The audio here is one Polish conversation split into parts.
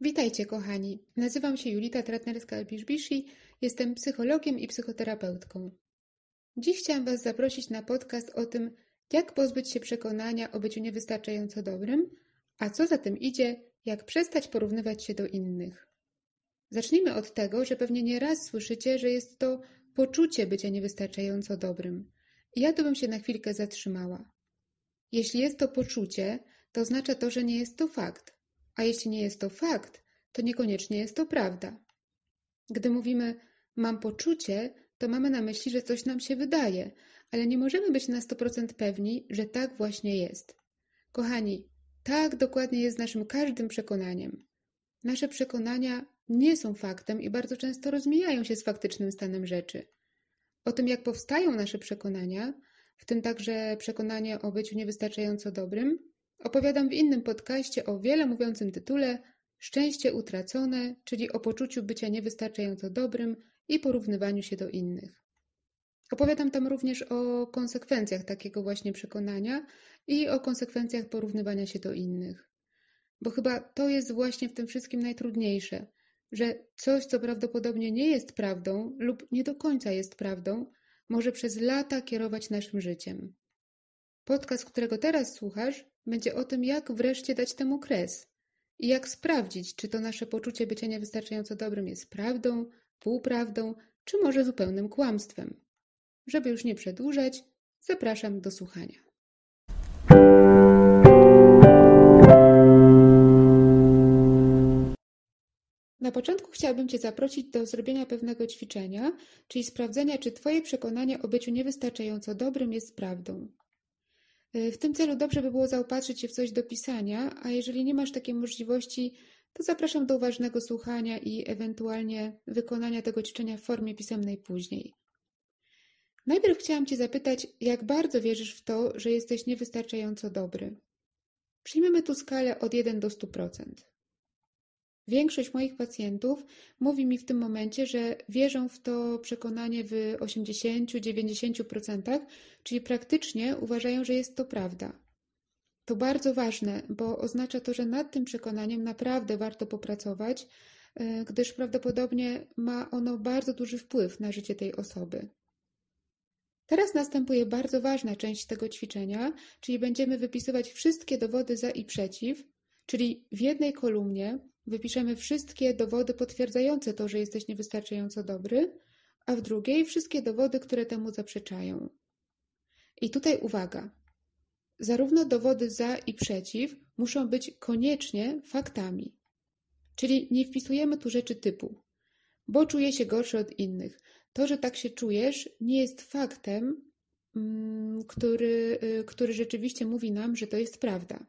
Witajcie, kochani. Nazywam się Julita Tratnerska-Elbiszbishi, jestem psychologiem i psychoterapeutką. Dziś chciałam Was zaprosić na podcast o tym, jak pozbyć się przekonania o byciu niewystarczająco dobrym, a co za tym idzie, jak przestać porównywać się do innych. Zacznijmy od tego, że pewnie nie raz słyszycie, że jest to poczucie bycia niewystarczająco dobrym. I ja tu bym się na chwilkę zatrzymała. Jeśli jest to poczucie, to oznacza to, że nie jest to fakt. A jeśli nie jest to fakt, to niekoniecznie jest to prawda. Gdy mówimy mam poczucie, to mamy na myśli, że coś nam się wydaje, ale nie możemy być na 100% pewni, że tak właśnie jest. Kochani, tak dokładnie jest z naszym każdym przekonaniem. Nasze przekonania nie są faktem i bardzo często rozmijają się z faktycznym stanem rzeczy. O tym, jak powstają nasze przekonania, w tym także przekonanie o byciu niewystarczająco dobrym, opowiadam w innym podcaście o wiele mówiącym tytule Szczęście utracone, czyli o poczuciu bycia niewystarczająco dobrym i porównywaniu się do innych. Opowiadam tam również o konsekwencjach takiego właśnie przekonania i o konsekwencjach porównywania się do innych. Bo chyba to jest właśnie w tym wszystkim najtrudniejsze, że coś, co prawdopodobnie nie jest prawdą lub nie do końca jest prawdą, może przez lata kierować naszym życiem. Podcast, którego teraz słuchasz, będzie o tym, jak wreszcie dać temu kres i jak sprawdzić, czy to nasze poczucie bycia niewystarczająco dobrym jest prawdą, półprawdą, czy może zupełnym kłamstwem. Żeby już nie przedłużać, zapraszam do słuchania. Na początku chciałabym Cię zaprosić do zrobienia pewnego ćwiczenia, czyli sprawdzenia, czy Twoje przekonanie o byciu niewystarczająco dobrym jest prawdą. W tym celu dobrze by było zaopatrzyć się w coś do pisania, a jeżeli nie masz takiej możliwości, to zapraszam do uważnego słuchania i ewentualnie wykonania tego ćwiczenia w formie pisemnej później. Najpierw chciałam Cię zapytać, jak bardzo wierzysz w to, że jesteś niewystarczająco dobry. Przyjmiemy tu skalę od 1 do 100%. Większość moich pacjentów mówi mi w tym momencie, że wierzą w to przekonanie w 80-90%, czyli praktycznie uważają, że jest to prawda. To bardzo ważne, bo oznacza to, że nad tym przekonaniem naprawdę warto popracować, e, gdyż prawdopodobnie ma ono bardzo duży wpływ na życie tej osoby. Teraz następuje bardzo ważna część tego ćwiczenia, czyli będziemy wypisywać wszystkie dowody za i przeciw, czyli w jednej kolumnie wypiszemy wszystkie dowody potwierdzające to, że jesteś niewystarczająco dobry, a w drugiej wszystkie dowody, które temu zaprzeczają. I tutaj uwaga. Zarówno dowody za i przeciw muszą być koniecznie faktami. Czyli nie wpisujemy tu rzeczy typu, bo czuję się gorszy od innych. To, że tak się czujesz, nie jest faktem, mm, który, y, który rzeczywiście mówi nam, że to jest prawda.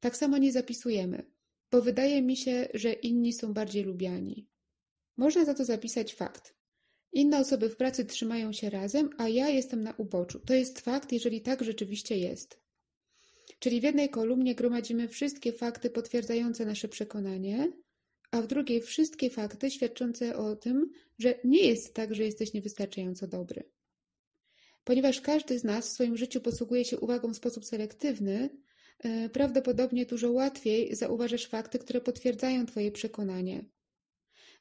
Tak samo nie zapisujemy bo wydaje mi się, że inni są bardziej lubiani. Można za to zapisać fakt. Inne osoby w pracy trzymają się razem, a ja jestem na uboczu. To jest fakt, jeżeli tak rzeczywiście jest. Czyli w jednej kolumnie gromadzimy wszystkie fakty potwierdzające nasze przekonanie, a w drugiej wszystkie fakty świadczące o tym, że nie jest tak, że jesteś niewystarczająco dobry. Ponieważ każdy z nas w swoim życiu posługuje się uwagą w sposób selektywny, prawdopodobnie dużo łatwiej zauważasz fakty, które potwierdzają Twoje przekonanie.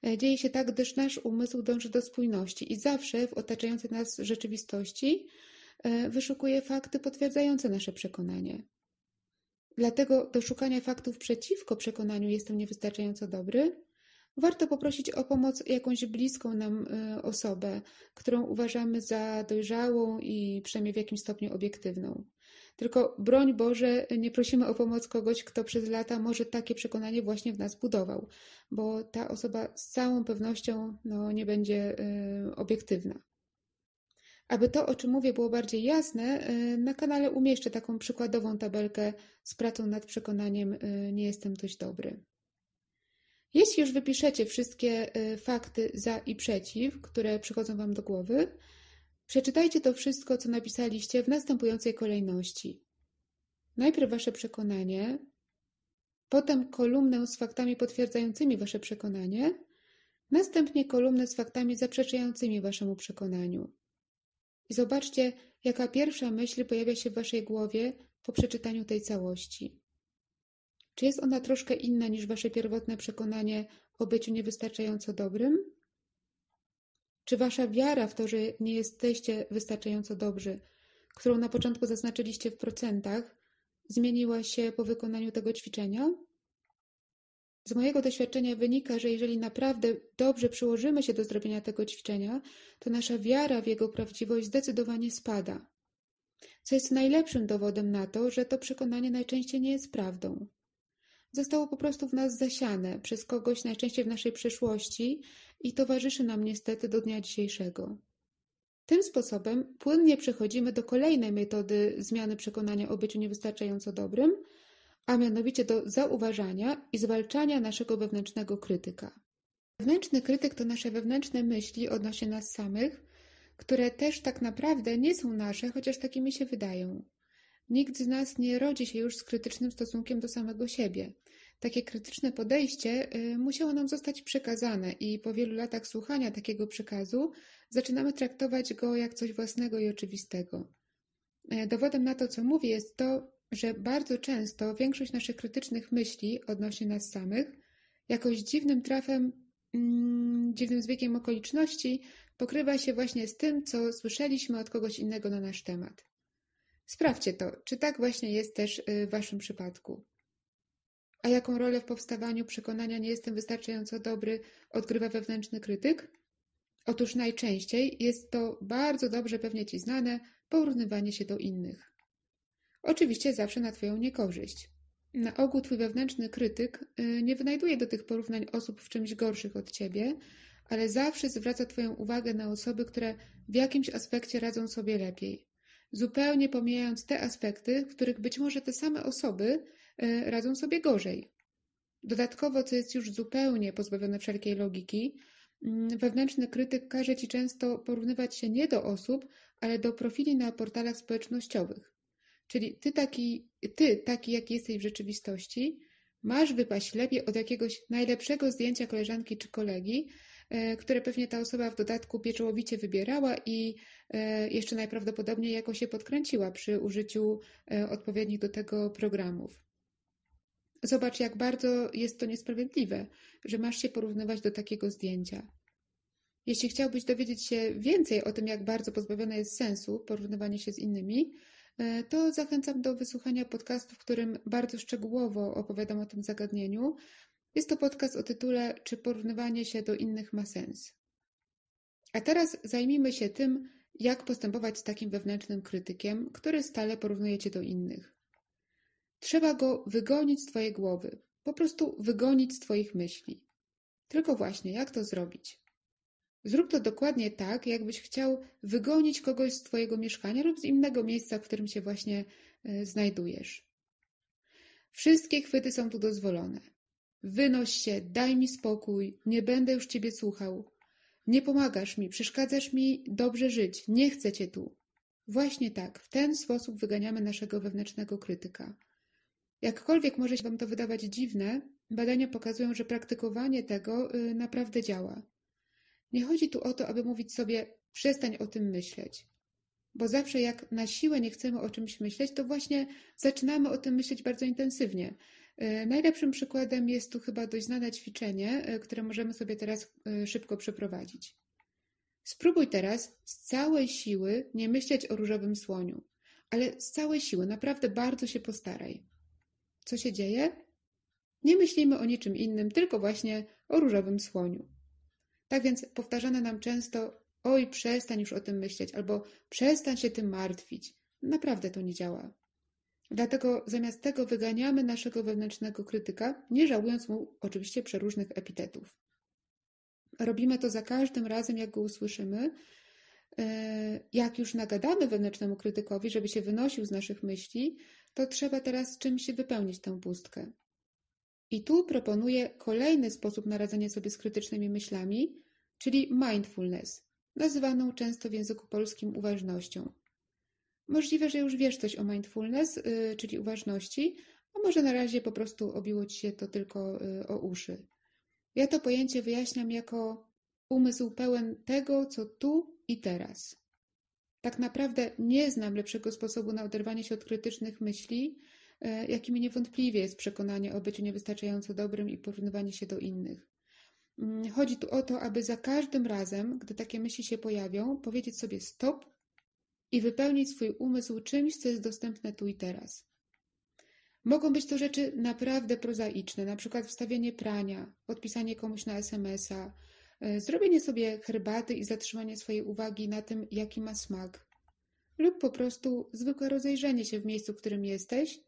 E, dzieje się tak, gdyż nasz umysł dąży do spójności i zawsze w otaczającej nas rzeczywistości e, wyszukuje fakty potwierdzające nasze przekonanie. Dlatego do szukania faktów przeciwko przekonaniu jestem niewystarczająco dobry, warto poprosić o pomoc jakąś bliską nam osobę, którą uważamy za dojrzałą i przynajmniej w jakimś stopniu obiektywną. Tylko broń Boże, nie prosimy o pomoc kogoś, kto przez lata może takie przekonanie właśnie w nas budował, bo ta osoba z całą pewnością no, nie będzie y, obiektywna. Aby to, o czym mówię, było bardziej jasne, y, na kanale umieszczę taką przykładową tabelkę z pracą nad przekonaniem y, nie jestem dość dobry. Jeśli już wypiszecie wszystkie y, fakty za i przeciw, które przychodzą Wam do głowy, Przeczytajcie to wszystko, co napisaliście w następującej kolejności. Najpierw wasze przekonanie, potem kolumnę z faktami potwierdzającymi wasze przekonanie, następnie kolumnę z faktami zaprzeczającymi waszemu przekonaniu. I zobaczcie, jaka pierwsza myśl pojawia się w waszej głowie po przeczytaniu tej całości. czy jest ona troszkę inna niż wasze pierwotne przekonanie o byciu niewystarczająco dobrym? Czy wasza wiara w to, że nie jesteście wystarczająco dobrzy, którą na początku zaznaczyliście w procentach, zmieniła się po wykonaniu tego ćwiczenia? Z mojego doświadczenia wynika, że jeżeli naprawdę dobrze przyłożymy się do zrobienia tego ćwiczenia, to nasza wiara w jego prawdziwość zdecydowanie spada. Co jest najlepszym dowodem na to, że to przekonanie najczęściej nie jest prawdą. Zostało po prostu w nas zasiane przez kogoś najczęściej w naszej przeszłości i towarzyszy nam niestety do dnia dzisiejszego. Tym sposobem płynnie przechodzimy do kolejnej metody zmiany przekonania o byciu niewystarczająco dobrym, a mianowicie do zauważania i zwalczania naszego wewnętrznego krytyka. Wewnętrzny krytyk to nasze wewnętrzne myśli odnośnie nas samych, które też tak naprawdę nie są nasze, chociaż takimi się wydają. Nikt z nas nie rodzi się już z krytycznym stosunkiem do samego siebie. Takie krytyczne podejście y, musiało nam zostać przekazane i po wielu latach słuchania takiego przekazu zaczynamy traktować go jak coś własnego i oczywistego. E, dowodem na to, co mówię, jest to, że bardzo często większość naszych krytycznych myśli odnośnie nas samych jakoś dziwnym trafem, mm, dziwnym zbiegiem okoliczności pokrywa się właśnie z tym, co słyszeliśmy od kogoś innego na nasz temat. Sprawdźcie to, czy tak właśnie jest też y, w Waszym przypadku. A jaką rolę w powstawaniu przekonania nie jestem wystarczająco dobry odgrywa wewnętrzny krytyk? Otóż najczęściej jest to bardzo dobrze pewnie Ci znane porównywanie się do innych. Oczywiście zawsze na Twoją niekorzyść. Na ogół Twój wewnętrzny krytyk y, nie wynajduje do tych porównań osób w czymś gorszych od Ciebie, ale zawsze zwraca Twoją uwagę na osoby, które w jakimś aspekcie radzą sobie lepiej, zupełnie pomijając te aspekty, w których być może te same osoby y, radzą sobie gorzej. Dodatkowo, co jest już zupełnie pozbawione wszelkiej logiki, mm, wewnętrzny krytyk każe Ci często porównywać się nie do osób, ale do profili na portalach społecznościowych. Czyli ty taki, ty, taki jaki jesteś w rzeczywistości, masz wypaść lepiej od jakiegoś najlepszego zdjęcia koleżanki czy kolegi, e, które pewnie ta osoba w dodatku pieczołowicie wybierała i e, jeszcze najprawdopodobniej jakoś się podkręciła przy użyciu e, odpowiednich do tego programów. Zobacz, jak bardzo jest to niesprawiedliwe, że masz się porównywać do takiego zdjęcia. Jeśli chciałbyś dowiedzieć się więcej o tym, jak bardzo pozbawione jest sensu porównywanie się z innymi, E, to zachęcam do wysłuchania podcastu, w którym bardzo szczegółowo opowiadam o tym zagadnieniu. Jest to podcast o tytule Czy porównywanie się do innych ma sens? A teraz zajmijmy się tym, jak postępować z takim wewnętrznym krytykiem, który stale porównuje cię do innych. Trzeba go wygonić z twojej głowy, po prostu wygonić z twoich myśli. Tylko właśnie, jak to zrobić? Zrób to dokładnie tak, jakbyś chciał wygonić kogoś z Twojego mieszkania lub z innego miejsca, w którym się właśnie e, znajdujesz. Wszystkie chwyty są tu dozwolone. Wynoś się, daj mi spokój, nie będę już Ciebie słuchał. Nie pomagasz mi, przeszkadzasz mi dobrze żyć, nie chcę Cię tu. Właśnie tak, w ten sposób wyganiamy naszego wewnętrznego krytyka. Jakkolwiek może się Wam to wydawać dziwne, badania pokazują, że praktykowanie tego y, naprawdę działa. Nie chodzi tu o to, aby mówić sobie przestań o tym myśleć. Bo zawsze jak na siłę nie chcemy o czymś myśleć, to właśnie zaczynamy o tym myśleć bardzo intensywnie. E, najlepszym przykładem jest tu chyba dość znane ćwiczenie, e, które możemy sobie teraz e, szybko przeprowadzić. Spróbuj teraz z całej siły nie myśleć o różowym słoniu, ale z całej siły, naprawdę bardzo się postaraj. Co się dzieje? Nie myślimy o niczym innym, tylko właśnie o różowym słoniu. Tak więc powtarzane nam często, oj, przestań już o tym myśleć, albo przestań się tym martwić. Naprawdę to nie działa. Dlatego zamiast tego wyganiamy naszego wewnętrznego krytyka, nie żałując mu oczywiście przeróżnych epitetów. Robimy to za każdym razem, jak go usłyszymy. E, jak już nagadamy wewnętrznemu krytykowi, żeby się wynosił z naszych myśli, to trzeba teraz czymś wypełnić tę pustkę. I tu proponuję kolejny sposób na radzenie sobie z krytycznymi myślami, czyli mindfulness, nazywaną często w języku polskim uważnością. Możliwe, że już wiesz coś o mindfulness, yy, czyli uważności, a może na razie po prostu obiło ci się to tylko yy, o uszy. Ja to pojęcie wyjaśniam jako umysł pełen tego, co tu i teraz. Tak naprawdę nie znam lepszego sposobu na oderwanie się od krytycznych myśli, e, jakimi niewątpliwie jest przekonanie o byciu niewystarczająco dobrym i porównywanie się do innych. Mm, chodzi tu o to, aby za każdym razem, gdy takie myśli się pojawią, powiedzieć sobie stop i wypełnić swój umysł czymś, co jest dostępne tu i teraz. Mogą być to rzeczy naprawdę prozaiczne, na przykład wstawienie prania, odpisanie komuś na SMS-a, e, zrobienie sobie herbaty i zatrzymanie swojej uwagi na tym, jaki ma smak, lub po prostu zwykłe rozejrzenie się w miejscu, w którym jesteś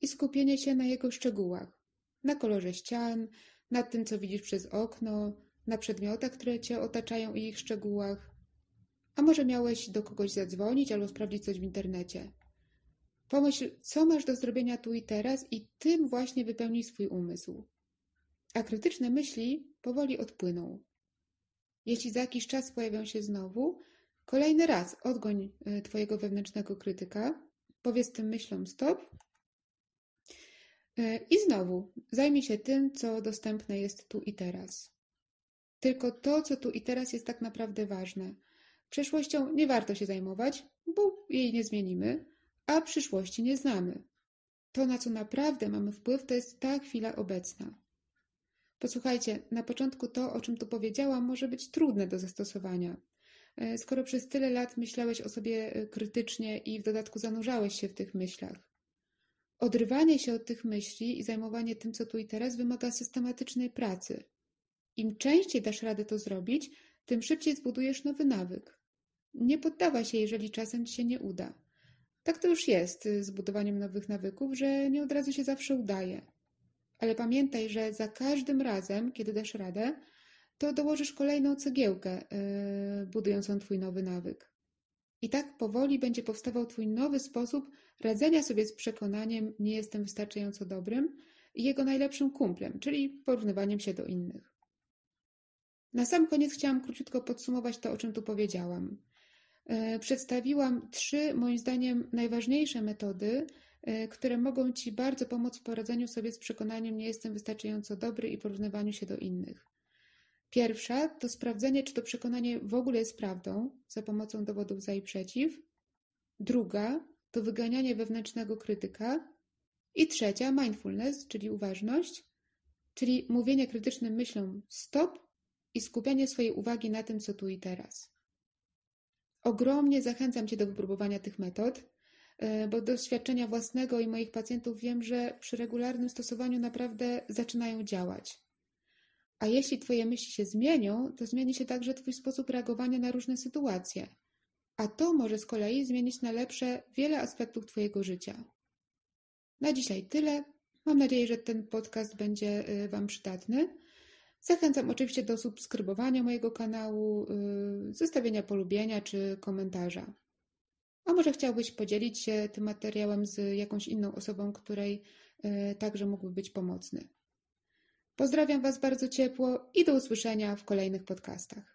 i skupienie się na jego szczegółach, na kolorze ścian, na tym, co widzisz przez okno, na przedmiotach, które cię otaczają i ich szczegółach. A może miałeś do kogoś zadzwonić albo sprawdzić coś w internecie. Pomyśl, co masz do zrobienia tu i teraz i tym właśnie wypełnij swój umysł. A krytyczne myśli powoli odpłyną. Jeśli za jakiś czas pojawią się znowu, kolejny raz odgoń y, Twojego wewnętrznego krytyka, powiedz tym myślom stop y, i znowu zajmij się tym, co dostępne jest tu i teraz. Tylko to, co tu i teraz jest tak naprawdę ważne. Przeszłością nie warto się zajmować, bo jej nie zmienimy a przyszłości nie znamy. To, na co naprawdę mamy wpływ, to jest ta chwila obecna. Posłuchajcie, na początku to, o czym tu powiedziałam, może być trudne do zastosowania. E, skoro przez tyle lat myślałeś o sobie e, krytycznie i w dodatku zanurzałeś się w tych myślach. Odrywanie się od tych myśli i zajmowanie tym, co tu i teraz, wymaga systematycznej pracy. Im częściej dasz radę to zrobić, tym szybciej zbudujesz nowy nawyk. Nie poddawaj się, jeżeli czasem ci się nie uda. Tak to już jest z budowaniem nowych nawyków, że nie od razu się zawsze udaje. Ale pamiętaj, że za każdym razem, kiedy dasz radę, to dołożysz kolejną cegiełkę, yy, budującą Twój nowy nawyk. I tak powoli będzie powstawał Twój nowy sposób radzenia sobie z przekonaniem nie jestem wystarczająco dobrym i jego najlepszym kumplem, czyli porównywaniem się do innych. Na sam koniec chciałam króciutko podsumować to, o czym tu powiedziałam. E, przedstawiłam trzy, moim zdaniem, najważniejsze metody, e, które mogą Ci bardzo pomóc w poradzeniu sobie z przekonaniem nie jestem wystarczająco dobry i porównywaniu się do innych. Pierwsza to sprawdzenie, czy to przekonanie w ogóle jest prawdą za pomocą dowodów za i przeciw. Druga to wyganianie wewnętrznego krytyka. I trzecia mindfulness, czyli uważność, czyli mówienie krytycznym myślom stop i skupianie swojej uwagi na tym, co tu i teraz. Ogromnie zachęcam Cię do wypróbowania tych metod, e, bo doświadczenia własnego i moich pacjentów wiem, że przy regularnym stosowaniu naprawdę zaczynają działać. A jeśli Twoje myśli się zmienią, to zmieni się także Twój sposób reagowania na różne sytuacje. A to może z kolei zmienić na lepsze wiele aspektów Twojego życia. Na dzisiaj tyle. Mam nadzieję, że ten podcast będzie e, Wam przydatny. Zachęcam oczywiście do subskrybowania mojego kanału, y, zostawienia polubienia czy komentarza. A może chciałbyś podzielić się tym materiałem z jakąś inną osobą, której y, także mógłby być pomocny. Pozdrawiam Was bardzo ciepło i do usłyszenia w kolejnych podcastach.